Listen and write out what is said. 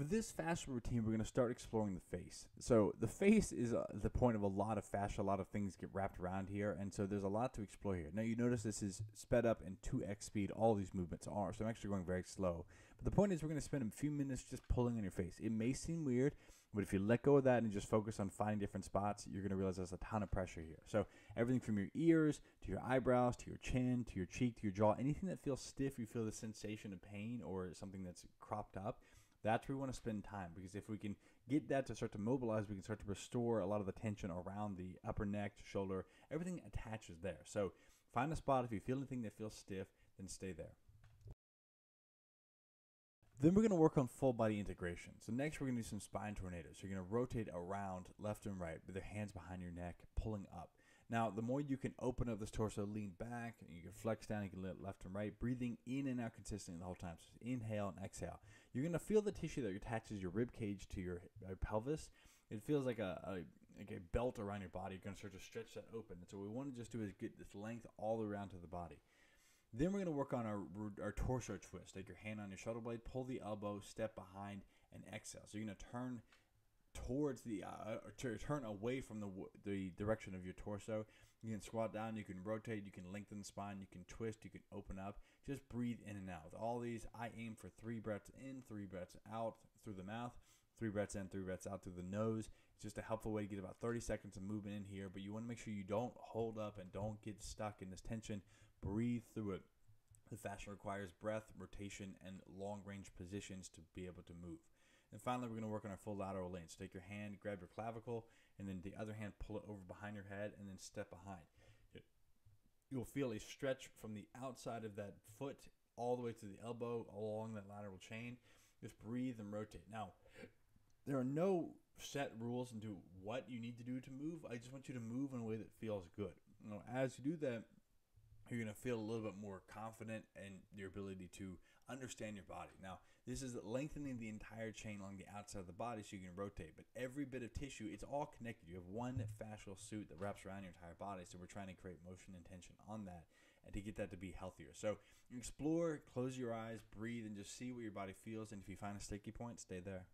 For this fascia routine, we're going to start exploring the face. So the face is uh, the point of a lot of fascia. A lot of things get wrapped around here, and so there's a lot to explore here. Now you notice this is sped up in 2x speed. All these movements are, so I'm actually going very slow. But the point is, we're going to spend a few minutes just pulling on your face. It may seem weird, but if you let go of that and just focus on finding different spots, you're going to realize there's a ton of pressure here. So everything from your ears to your eyebrows to your chin to your cheek to your jaw, anything that feels stiff, you feel the sensation of pain or something that's cropped up that's where we want to spend time because if we can get that to start to mobilize, we can start to restore a lot of the tension around the upper neck, shoulder, everything attaches there. So find a spot. If you feel anything that feels stiff, then stay there. Then we're going to work on full body integration. So next we're going to do some spine tornadoes. So you're going to rotate around left and right with your hands behind your neck, pulling up. Now, the more you can open up this torso, lean back, and you can flex down, you can lift left and right, breathing in and out consistently the whole time. So inhale and exhale. You're gonna feel the tissue that attaches your rib cage to your, your pelvis. It feels like a, a, like a belt around your body. You're gonna start to stretch that open. And so what we want to just do is get this length all around to the body. Then we're gonna work on our our torso twist. Take your hand on your shoulder blade, pull the elbow, step behind, and exhale. So you're gonna turn towards the uh, to turn away from the the direction of your torso. You can squat down, you can rotate, you can lengthen the spine, you can twist, you can open up. Just breathe in and out. With all these, I aim for three breaths in, three breaths out through the mouth, three breaths in, three breaths out through the nose. It's just a helpful way to get about 30 seconds of movement in here, but you want to make sure you don't hold up and don't get stuck in this tension. Breathe through it. The fascia requires breath, rotation, and long range positions to be able to move. And finally, we're going to work on our full lateral lean. So take your hand, grab your clavicle, and then the other hand, pull it over behind your head, and then step behind. You'll feel a stretch from the outside of that foot all the way to the elbow along that lateral chain. Just breathe and rotate. Now, there are no set rules into what you need to do to move. I just want you to move in a way that feels good. You know, as you do that, you're going to feel a little bit more confident in your ability to understand your body. Now, this is lengthening the entire chain along the outside of the body so you can rotate, but every bit of tissue, it's all connected. You have one fascial suit that wraps around your entire body, so we're trying to create motion and tension on that and to get that to be healthier. So explore, close your eyes, breathe, and just see what your body feels. And if you find a sticky point, stay there.